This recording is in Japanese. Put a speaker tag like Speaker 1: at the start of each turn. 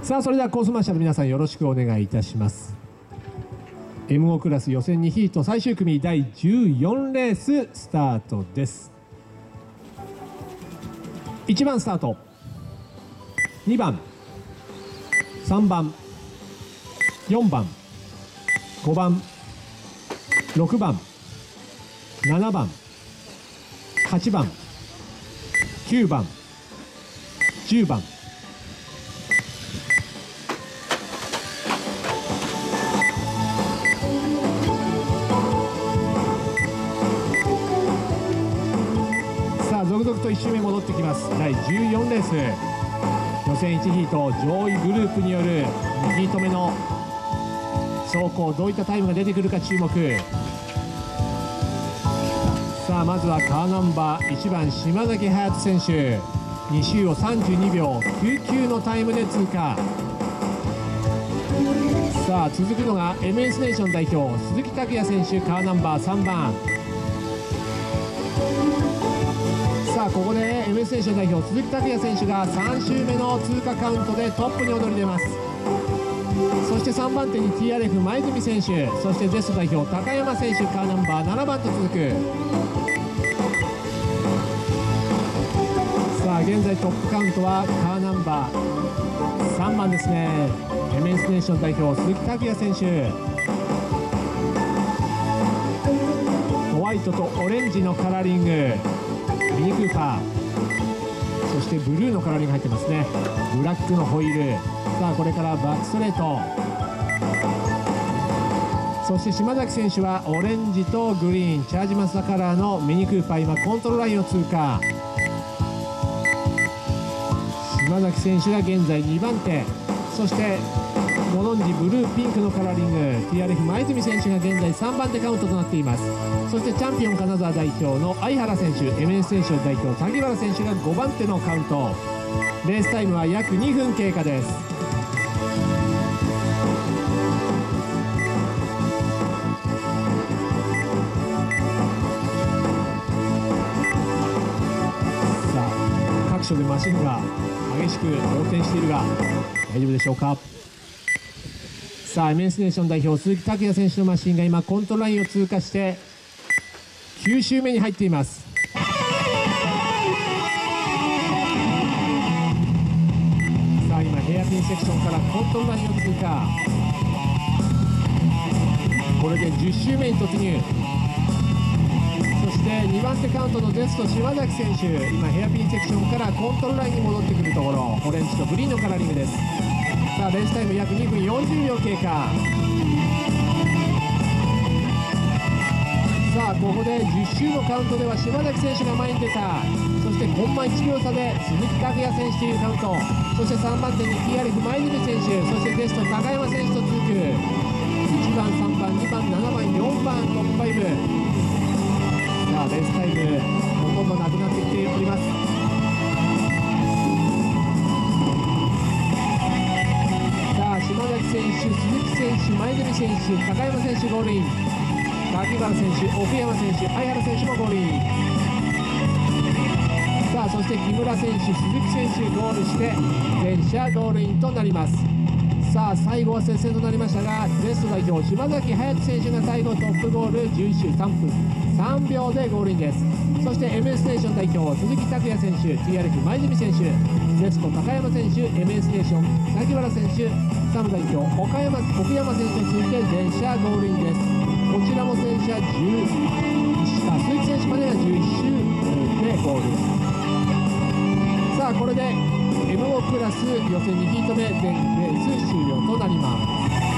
Speaker 1: さあそれではコースマーシャル皆さんよろしくお願いいたします。M5 クラス予選2ヒート最終組第14レーススタートです。1番スタート。2番。3番。4番。5番。6番。7番。8番。9番。10番。続々と1周目戻ってきます。第14レース。予選1ヒート上位グループによる2ヒート目の走行どういったタイムが出てくるか注目。さあまずはカーナンバー1番島崎隼人選手。2周を32秒99のタイムで通過。さあ続くのが MS ネーション代表鈴木拓也選手カーナンバー3番。あここで MS ネーション代表鈴木拓也選手が3周目の通過カウントでトップに躍り出ます。そして3番手に TRF 前住選手。そしてゼスト代表高山選手カーナンバー7番と続く。さあ現在トップカウントはカーナンバー3番ですね。MS ネーション代表鈴木拓也選手。ホワイトとオレンジのカラーリング。ミニクーパーそしてブルーのカラーリング入ってますね。ブラックのホイール。さあこれからバックストレート。そして島崎選手はオレンジとグリーンチャージマスターカラーのミニクーパー今コントロールラインを通過。島崎選手が現在2番手。そしてご存知ブルーピンクのカラーリング TRF 前住選手が現在3番手カウントとなっています。そしてチャンピオン金沢代表の相原選手 MS 選手代表萩原選手が5番手のカウント。レースタイムは約2分経過です。さあ各所でマシンが激しく横転しているが大丈夫でしょうか？さあ MS ネーション代表鈴木拓也選手のマシンが今コントラインを通過して9周目に入っています。さあ今ヘアピンセクションからコントラインを通過。これで10周目に突入。そして2番手カウントのゼスト島崎選手。今ヘアピンセクションからコントロールラインに戻ってくるところ。オレンジとグリーンのカラーリングです。さあレースタイム約2分40秒経過。さあここで10周のカウントでは島崎選手が前に出た。そしてコンマ1秒差で鈴木拓也選手というカウント。そして3番手に TRF 前住選手。そしてゼスト高山選手と続く。1番3番2番7番4番トップ5さあレースタイム手、鈴木選手、前住選手、高山選手ゴールイン。柿原選手、奥山選手、相原選手もゴールイン。さあそして木村選手、鈴木選手ゴールして全車ゴールインとなります。さあ最後は接戦となりましたがゼスト代表島崎隼人選手が最後トップゴール11周3分。3秒でゴールインです。そして MS ネーション代表鈴木拓也選手 TRF 前住選手ゼスト高山選手 MS ネーション崎原選手サム代表岡山奥山選手に続いて全車ゴールインです。こちらも全車10あ鈴木選手までが11周でゴール。さあこれで M5 クラス予選2ヒート目全レース終了となります。